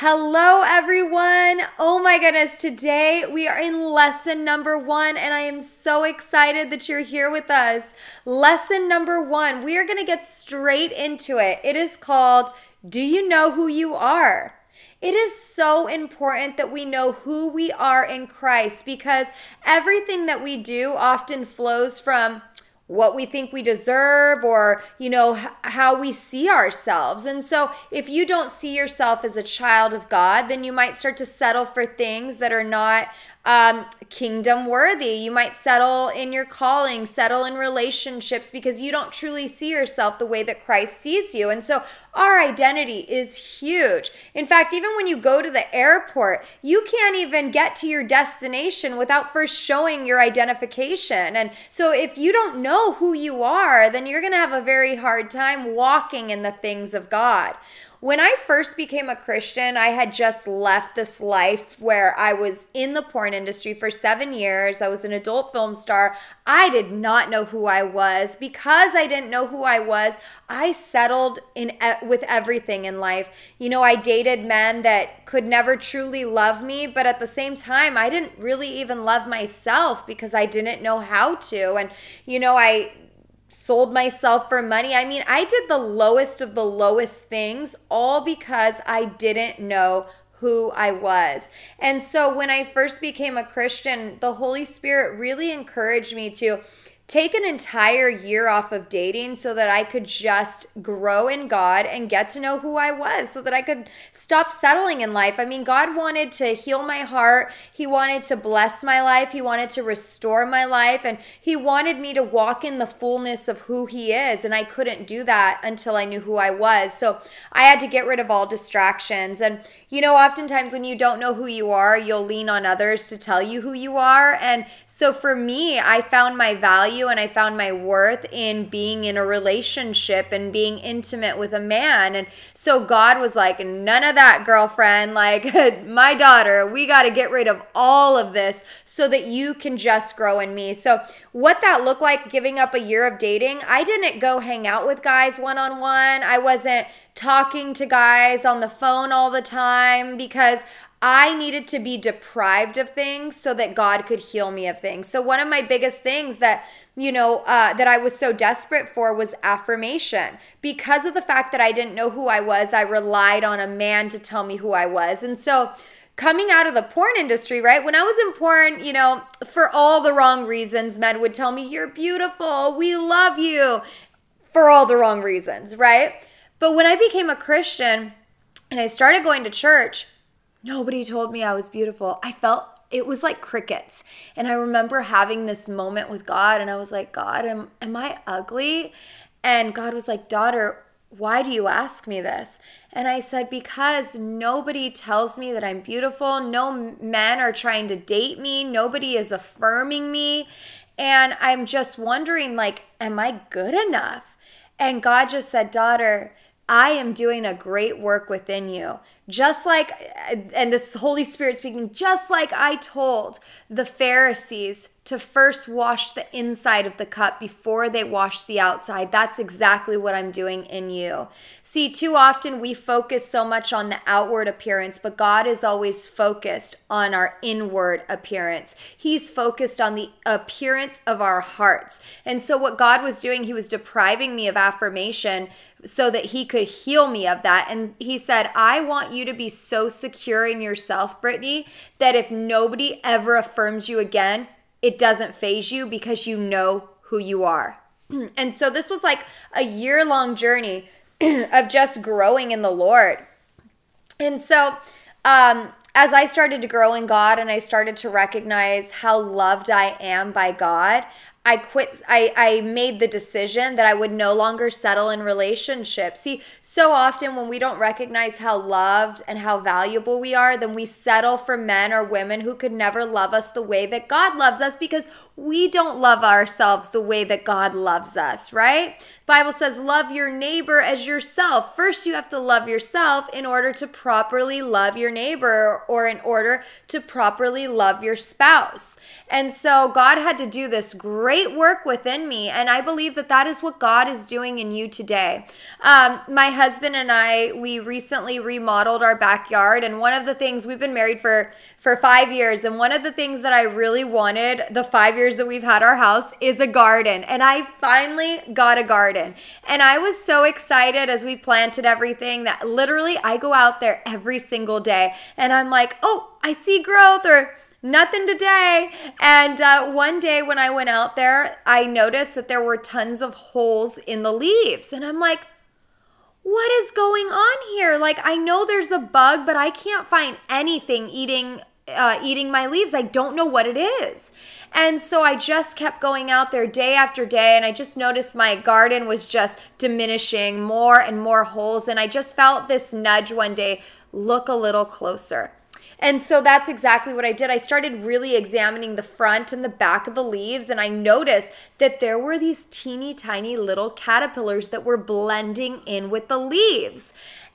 Hello, everyone. Oh my goodness. Today we are in lesson number one, and I am so excited that you're here with us. Lesson number one, we are going to get straight into it. It is called Do You Know Who You Are? It is so important that we know who we are in Christ because everything that we do often flows from what we think we deserve or you know how we see ourselves. And so if you don't see yourself as a child of god then you might start to settle for things that are not um, kingdom worthy. You might settle in your calling, settle in relationships because you don't truly see yourself the way that Christ sees you. And so our identity is huge. In fact, even when you go to the airport, you can't even get to your destination without first showing your identification. And so if you don't know who you are, then you're going to have a very hard time walking in the things of God. When I first became a Christian, I had just left this life where I was in the porn industry for seven years. I was an adult film star. I did not know who I was. Because I didn't know who I was, I settled in with everything in life. You know, I dated men that could never truly love me, but at the same time, I didn't really even love myself because I didn't know how to. And you know, I sold myself for money. I mean, I did the lowest of the lowest things all because I didn't know who I was. And so when I first became a Christian, the Holy Spirit really encouraged me to take an entire year off of dating so that I could just grow in God and get to know who I was so that I could stop settling in life. I mean, God wanted to heal my heart. He wanted to bless my life. He wanted to restore my life. And He wanted me to walk in the fullness of who He is. And I couldn't do that until I knew who I was. So I had to get rid of all distractions. And, you know, oftentimes when you don't know who you are, you'll lean on others to tell you who you are. And so for me, I found my value value and I found my worth in being in a relationship and being intimate with a man. And so God was like, none of that, girlfriend. Like, my daughter, we got to get rid of all of this so that you can just grow in me. So, what that looked like giving up a year of dating, I didn't go hang out with guys one on one. I wasn't talking to guys on the phone all the time because I needed to be deprived of things so that God could heal me of things. So, one of my biggest things that, you know, uh, that I was so desperate for was affirmation. Because of the fact that I didn't know who I was, I relied on a man to tell me who I was. And so, coming out of the porn industry, right? When I was in porn, you know, for all the wrong reasons, men would tell me, You're beautiful, we love you, for all the wrong reasons, right? But when I became a Christian and I started going to church, Nobody told me I was beautiful. I felt it was like crickets. And I remember having this moment with God and I was like, God, am, am I ugly? And God was like, Daughter, why do you ask me this? And I said, Because nobody tells me that I'm beautiful. No men are trying to date me. Nobody is affirming me. And I'm just wondering, like, am I good enough? And God just said, Daughter, I am doing a great work within you. Just like, and this Holy Spirit speaking, just like I told the Pharisees to first wash the inside of the cup before they wash the outside. That's exactly what I'm doing in you. See, too often we focus so much on the outward appearance, but God is always focused on our inward appearance. He's focused on the appearance of our hearts. And so, what God was doing, He was depriving me of affirmation so that He could heal me of that. And He said, I want you to be so secure in yourself, Brittni, that if nobody ever affirms you again, it doesn't faze you because you know who you are. and so this was like a year long journey of just growing in the Lord. And so, um, as I started to grow in God and I started to recognize how loved I am by God, I quit I I made the decision that I would no longer settle in relationships. See, so often when we don't recognize how loved and how valuable we are, then we settle for men or women who could never love us the way that God loves us because we don't love ourselves the way that God loves us, right? Bible says love your neighbor as yourself. First you have to love yourself in order to properly love your neighbor or in order to properly love your spouse. And so God had to do this great great work within me. And I believe that that is what God is doing in you today. Um, my husband and I, we recently remodeled our backyard. And one of the things we've been married for, for five years. And one of the things that I really wanted the five years that we've had our house is a garden. And I finally got a garden. And I was so excited as we planted everything that literally I go out there every single day and I'm like, oh, I see growth or nothing today. And uh, one day when I went out there, I noticed that there were tons of holes in the leaves. And I'm like, what is going on here? Like, I know there's a bug, but I can't find anything eating uh, eating my leaves. I don't know what it is. And so I just kept going out there day after day, and I just noticed my garden was just diminishing more and more holes. And I just felt this nudge one day look a little closer. And so that's exactly what I did. I started really examining the front and the back of the leaves, and I noticed that there were these teeny tiny little caterpillars that were blending in with the leaves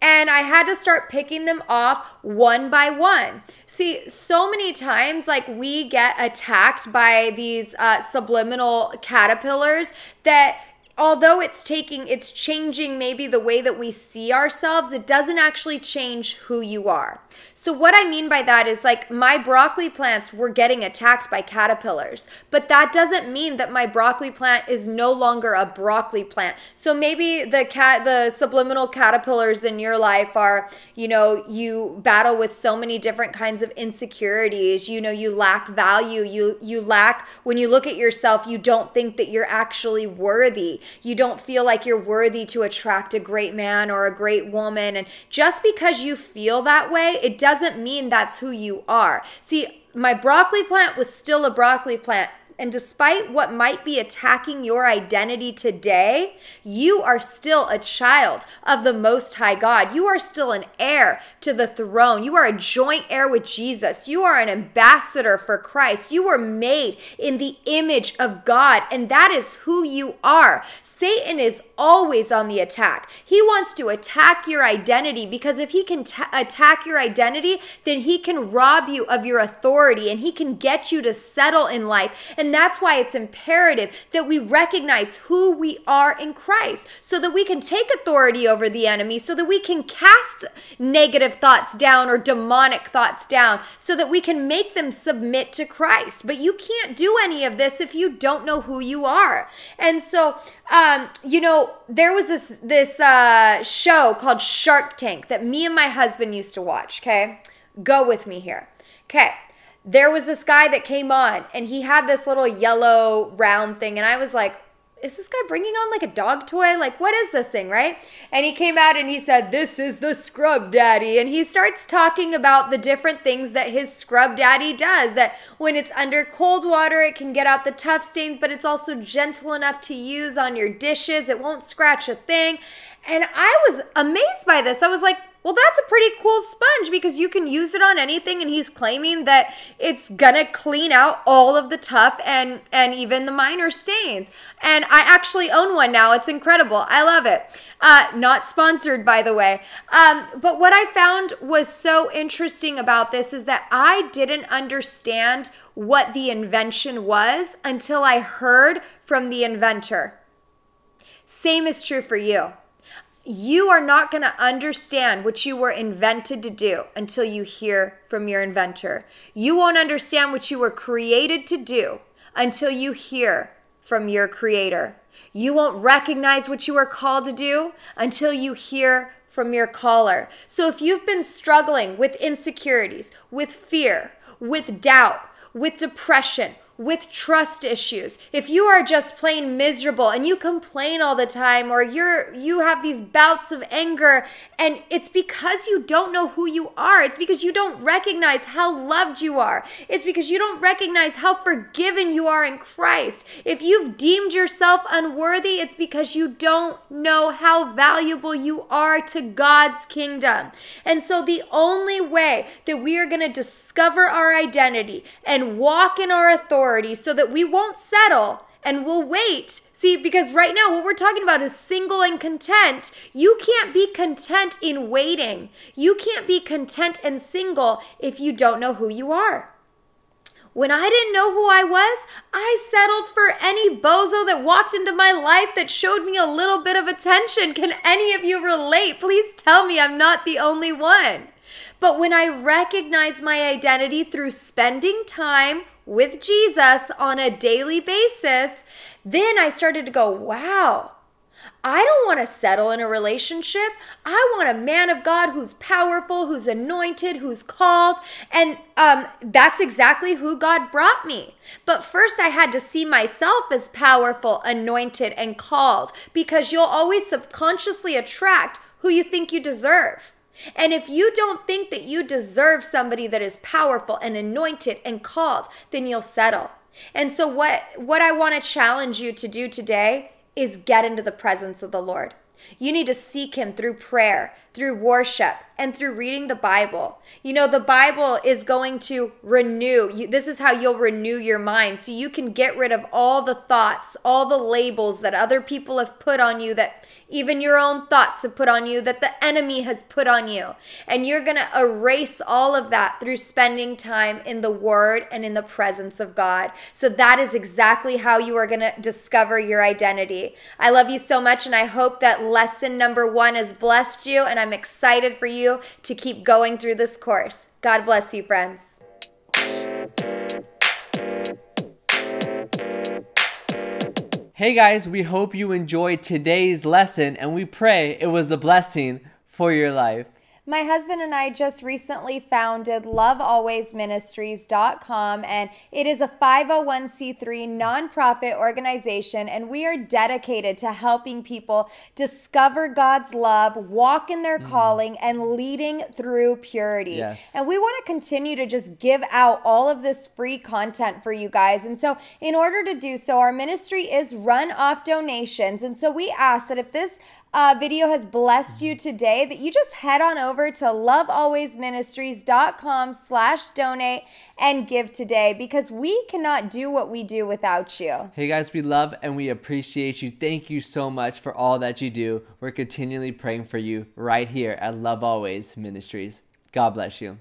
and I had to start picking them off one by one. See, so many times, like we get attacked by these uh, subliminal caterpillars that although it's taking it's changing maybe the way that we see ourselves it doesn't actually change who you are. So what i mean by that is like my broccoli plants were getting attacked by caterpillars but that doesn't mean that my broccoli plant is no longer a broccoli plant. So maybe the cat the subliminal caterpillars in your life are you know you battle with so many different kinds of insecurities you know you lack value you you lack when you look at yourself you don't think that you're actually worthy you don't feel like you're worthy to attract a great man or a great woman. And just because you feel that way, it doesn't mean that's who you are. See, my broccoli plant was still a broccoli plant and despite what might be attacking your identity today, you are still a child of the Most High God. You are still an heir to the throne. You are a joint heir with Jesus. You are an ambassador for Christ. You were made in the image of God, and that is who you are. Satan is always on the attack. He wants to attack your identity because if he can t- attack your identity, then he can rob you of your authority and he can get you to settle in life. And and that's why it's imperative that we recognize who we are in Christ so that we can take authority over the enemy, so that we can cast negative thoughts down or demonic thoughts down, so that we can make them submit to Christ. But you can't do any of this if you don't know who you are. And so, um, you know, there was this this uh, show called Shark Tank that me and my husband used to watch. Okay, go with me here. Okay, there was this guy that came on and he had this little yellow round thing. And I was like, is this guy bringing on like a dog toy? Like, what is this thing, right? And he came out and he said, This is the scrub daddy. And he starts talking about the different things that his scrub daddy does. That when it's under cold water, it can get out the tough stains, but it's also gentle enough to use on your dishes. It won't scratch a thing. And I was amazed by this. I was like, well, that's a pretty cool sponge because you can use it on anything, and he's claiming that it's gonna clean out all of the tough and and even the minor stains. And I actually own one now. It's incredible. I love it. Uh, not sponsored, by the way. Um, but what I found was so interesting about this is that I didn't understand what the invention was until I heard from the inventor. Same is true for you you are not going to understand what you were invented to do until you hear from your inventor. You won't understand what you were created to do until you hear from your creator. You won't recognize what you are called to do until you hear from your caller. So if you've been struggling with insecurities, with fear, with doubt, with depression, with trust issues, if you are just plain miserable and you complain all the time or you're you have these bouts of anger and it's because you don't know who you are. It's because you don't recognize how loved you are. It's because you don't recognize how forgiven you are in Christ. If you've deemed yourself unworthy, it's because you don't know how valuable you are to God's kingdom. And so the only way that we are going to discover our identity and walk in our authority authority so that we won't settle and we'll wait. See, because right now what we're talking about is single and content. You can't be content in waiting. You can't be content and single if you don't know who you are. When I didn't know who I was, I settled for any bozo that walked into my life that showed me a little bit of attention. Can any of you relate? Please tell me I'm not the only one. But when I recognize my identity through spending time with Jesus on a daily basis, then I started to go, wow, I don't want to settle in a relationship. I want a man of God who's powerful, who's anointed, who's called. And um, that's exactly who God brought me. But first, I had to see myself as powerful, anointed, and called because you'll always subconsciously attract who you think you deserve. And if you don't think that you deserve somebody that is powerful and anointed and called, then you'll settle. And so what what I want to challenge you to do today is get into the presence of the Lord. You need to seek Him through prayer, through worship, and through reading the Bible. You know, the Bible is going to renew. You, this is how you'll renew your mind. So you can get rid of all the thoughts, all the labels that other people have put on you that even your own thoughts have put on you, that the enemy has put on you. And you're going to erase all of that through spending time in the Word and in the presence of God. So that is exactly how you are going to discover your identity. I love you so much, and I hope that lesson number one has blessed you, and I'm excited for you to keep going through this course. God bless you, friends. Hey guys, we hope you enjoyed today's lesson and we pray it was a blessing for your life. My husband and I just recently founded lovealwaysministries.com and it is a 501c3 nonprofit organization and we are dedicated to helping people discover God's love, walk in their mm. calling and leading through purity. Yes. And we want to continue to just give out all of this free content for you guys. And so in order to do so, our ministry is run off donations. And so we ask that if this uh, video has blessed you today, that you just head on over to lovealwaysministries.com slash donate and give today because we cannot do what we do without you. Hey guys, we love and we appreciate you. Thank you so much for all that you do. We're continually praying for you right here at Love Always Ministries. God bless you.